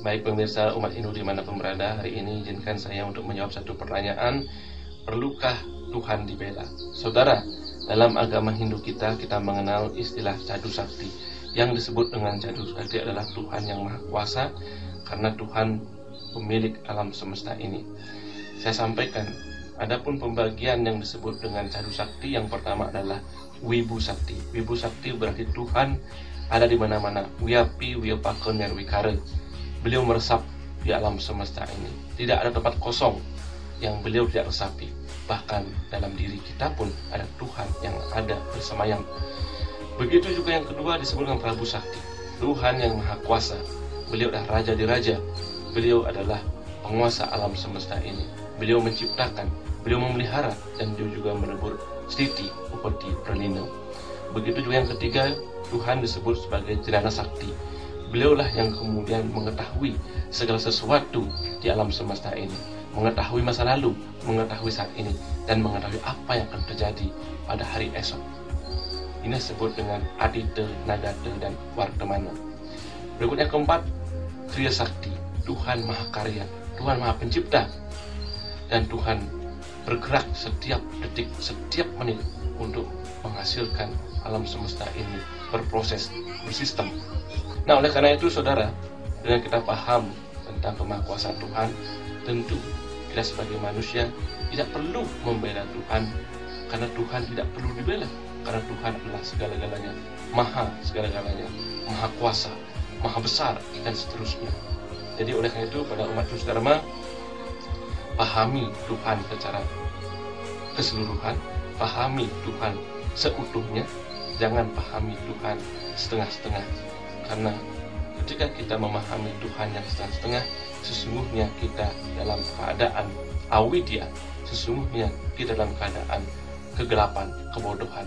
Baik pemirsa umat Hindu di mana pun berada, hari ini izinkan saya untuk menjawab satu pertanyaan, perlukah Tuhan dibela? Saudara, dalam agama Hindu kita, kita mengenal istilah cadu sakti. Yang disebut dengan cadu sakti adalah Tuhan yang Maha Kuasa, karena Tuhan pemilik alam semesta ini. Saya sampaikan, adapun pembagian yang disebut dengan cadu sakti, yang pertama adalah wibu sakti. Wibu sakti berarti Tuhan ada di mana-mana. Wiapi, wiapakon, wikara beliau meresap di alam semesta ini. Tidak ada tempat kosong yang beliau tidak resapi. Bahkan dalam diri kita pun ada Tuhan yang ada bersemayam. Begitu juga yang kedua disebut dengan Prabu Sakti. Tuhan yang Maha Kuasa. Beliau adalah Raja di Raja. Beliau adalah penguasa alam semesta ini. Beliau menciptakan, beliau memelihara, dan beliau juga menebur Siti Upeti Pralino. Begitu juga yang ketiga, Tuhan disebut sebagai Jenana Sakti Beliaulah yang kemudian mengetahui segala sesuatu di alam semesta ini, mengetahui masa lalu, mengetahui saat ini, dan mengetahui apa yang akan terjadi pada hari esok. Ini disebut dengan Adite, Nagate, dan Wartamana. Berikutnya keempat, Triya Sakti, Tuhan Maha Karya, Tuhan Maha Pencipta, dan Tuhan bergerak setiap detik, setiap menit untuk menghasilkan alam semesta ini berproses, bersistem, Nah, oleh karena itu, saudara, dengan kita paham tentang kemahakuasaan Tuhan, tentu kita sebagai manusia tidak perlu membela Tuhan, karena Tuhan tidak perlu dibela, karena Tuhan adalah segala-galanya, maha segala-galanya, maha kuasa, maha besar, dan seterusnya. Jadi oleh karena itu, pada umat Dharma, pahami Tuhan secara keseluruhan, pahami Tuhan seutuhnya, jangan pahami Tuhan setengah-setengah karena ketika kita memahami Tuhan yang setengah-setengah, sesungguhnya kita dalam keadaan awidya, sesungguhnya kita dalam keadaan kegelapan, kebodohan.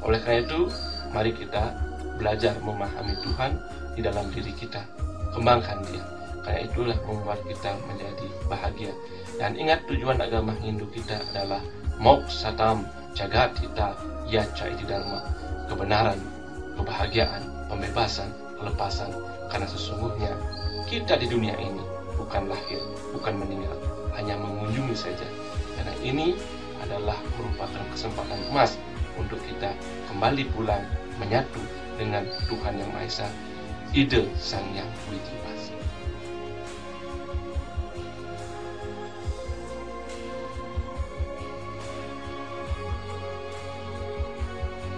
Oleh karena itu, mari kita belajar memahami Tuhan di dalam diri kita. Kembangkan dia. Karena itulah membuat kita menjadi bahagia. Dan ingat tujuan agama Hindu kita adalah moksatam jagatita yaca dharma. Kebenaran, kebahagiaan, pembebasan, kelepasan karena sesungguhnya kita di dunia ini bukan lahir, bukan meninggal, hanya mengunjungi saja. Karena ini adalah merupakan kesempatan emas untuk kita kembali pulang menyatu dengan Tuhan Yang Maha Esa, ide Sang Yang